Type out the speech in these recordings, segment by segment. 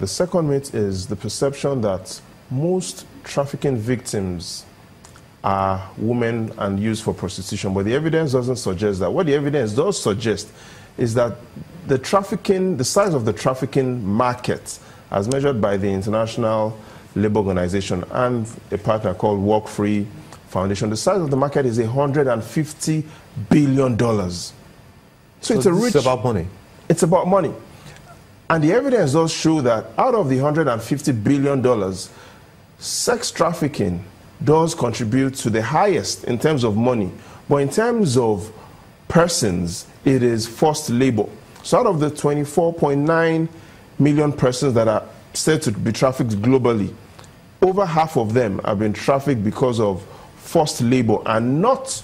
The second myth is the perception that most trafficking victims are women and used for prostitution, but the evidence doesn't suggest that. What the evidence does suggest is that the trafficking, the size of the trafficking market, as measured by the International Labour Organization and a partner called Walk Free Foundation, the size of the market is $150 billion. So, so it's a rich. It's about money. It's about money. And the evidence does show that out of the $150 billion, sex trafficking does contribute to the highest in terms of money. But in terms of persons, it is forced labor. So out of the 24.9 million persons that are said to be trafficked globally, over half of them have been trafficked because of forced labor and not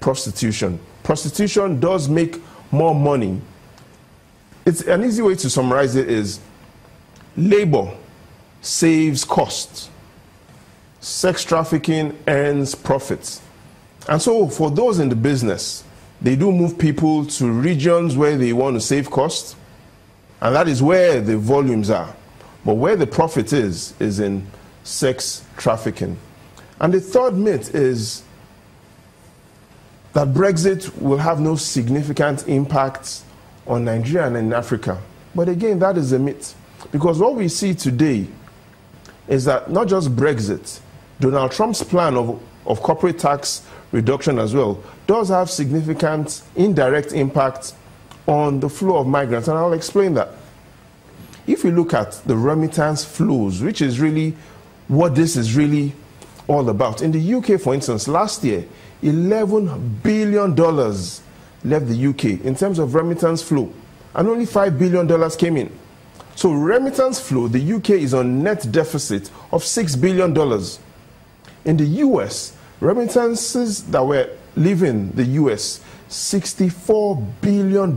prostitution. Prostitution does make more money. It's an easy way to summarize it is labor saves costs. Sex trafficking earns profits. And so for those in the business, they do move people to regions where they want to save costs, and that is where the volumes are. But where the profit is, is in sex trafficking. And the third myth is that Brexit will have no significant impact on Nigeria and in Africa. But again, that is a myth. Because what we see today is that not just Brexit, Donald Trump's plan of, of corporate tax reduction as well does have significant indirect impact on the flow of migrants, and I'll explain that. If you look at the remittance flows, which is really what this is really all about. In the UK, for instance, last year, $11 billion left the UK in terms of remittance flow, and only $5 billion came in. So, remittance flow, the UK is on net deficit of $6 billion. In the US, remittances that were leaving the US, $64 billion.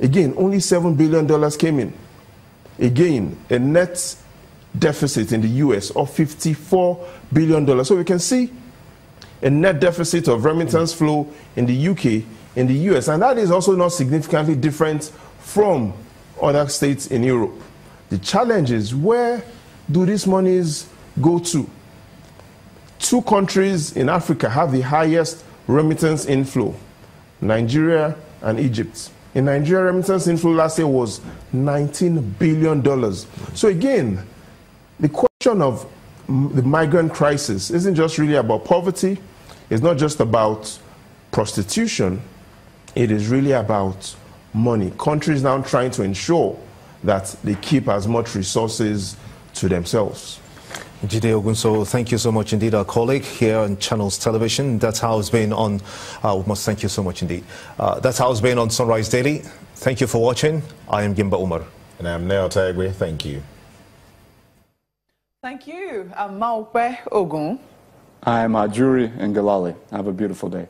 Again, only $7 billion came in. Again, a net deficit in the US of $54 billion. So we can see a net deficit of remittance flow in the UK, in the US, and that is also not significantly different from other states in Europe. The challenge is where do these monies go to? Two countries in Africa have the highest remittance inflow Nigeria and Egypt. In Nigeria, remittance inflow last year was $19 billion. So, again, the question of the migrant crisis isn't just really about poverty, it's not just about prostitution, it is really about money. Countries now trying to ensure that they keep as much resources to themselves. Jide Ogunsanwo, thank you so much indeed, our colleague here on Channels Television. That's how it's been on, uh, we must thank you so much indeed. Uh, that's how it's been on Sunrise Daily. Thank you for watching. I am Gimba Umar. And I'm Neo Tagwe. Thank you. Thank you. I'm Maupe Ogun. I'm Ajuri Ngelale. Have a beautiful day.